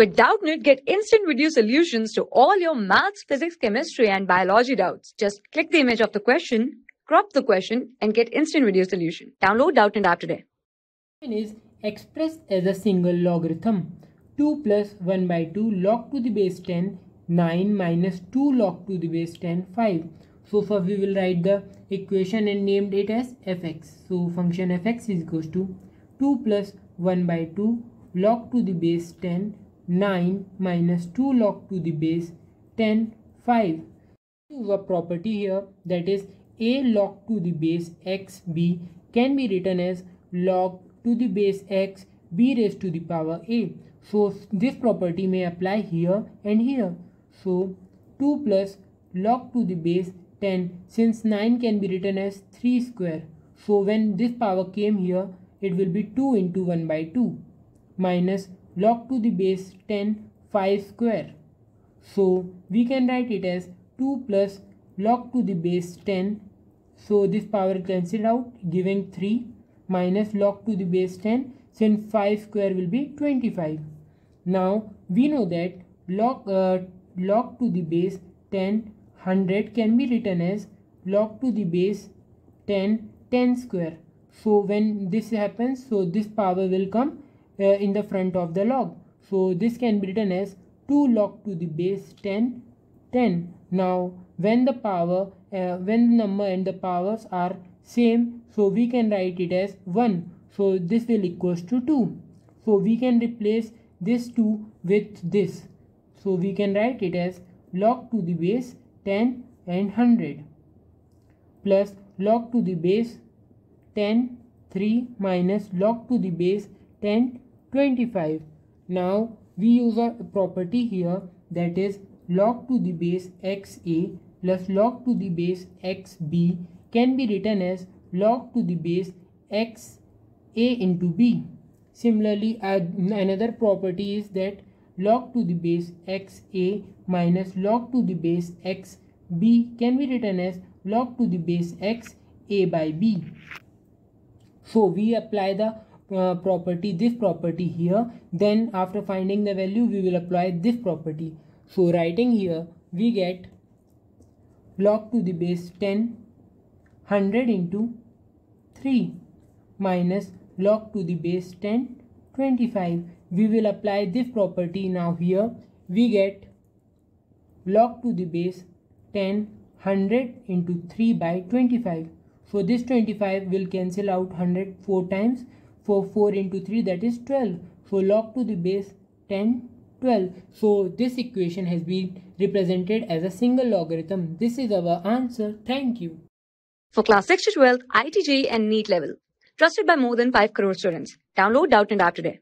With Doubtnut, get instant video solutions to all your maths, physics, chemistry, and biology doubts. Just click the image of the question, crop the question, and get instant video solution. Download Doubtnut app today. is expressed as a single logarithm. 2 plus 1 by 2 log to the base 10 9 minus 2 log to the base 10 5. So first we will write the equation and named it as fx. So function fx is equals to 2 plus 1 by 2 log to the base 10 9 minus 2 log to the base 10 5 a property here that is a log to the base x b can be written as log to the base x b raised to the power a. So this property may apply here and here. So 2 plus log to the base 10 since 9 can be written as 3 square. So when this power came here it will be 2 into 1 by 2 minus log to the base 10 5 square. So we can write it as 2 plus log to the base 10. So this power cancelled out giving 3 minus log to the base 10 since 5 square will be 25. Now we know that log, uh, log to the base 10 100 can be written as log to the base 10 10 square. So when this happens so this power will come uh, in the front of the log. So this can be written as 2 log to the base 10 10. Now when the power uh, when the number and the powers are same so we can write it as 1. So this will equals to 2. So we can replace this 2 with this. So we can write it as log to the base 10 and 100 plus log to the base 10 3 minus log to the base 10 25. Now we use a property here that is log to the base xa plus log to the base xb can be written as log to the base x a into b. Similarly, another property is that log to the base xa minus log to the base xb can be written as log to the base x a by b. So we apply the uh, property this property here then after finding the value we will apply this property. So writing here we get log to the base 10 100 into 3 minus log to the base 10 25 we will apply this property now here. We get log to the base 10 100 into 3 by 25 so this 25 will cancel out 100 four times for 4 into 3 that is 12 so log to the base 10 12 so this equation has been represented as a single logarithm. This is our answer. Thank you. For class 6 to 12 IIT JEE and NEET level. Trusted by more than 5 crore students. Download Doubtnut app today